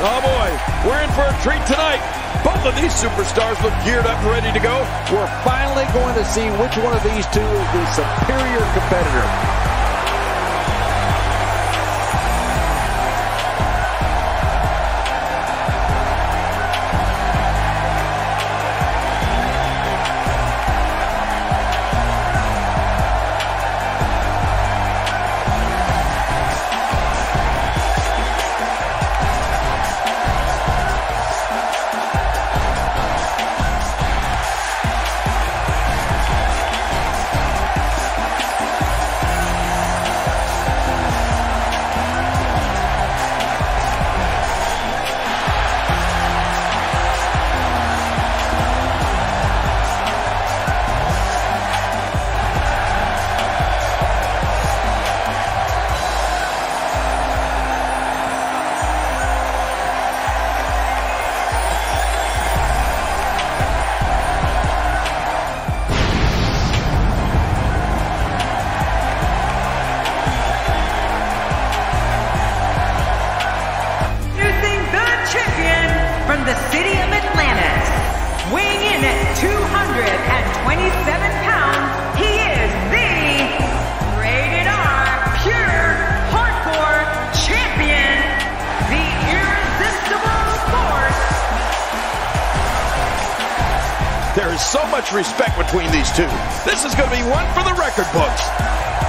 Oh boy, we're in for a treat tonight. Both of these superstars look geared up and ready to go. We're finally going to see which one of these two is the superior competitor. There is so much respect between these two. This is going to be one for the record books.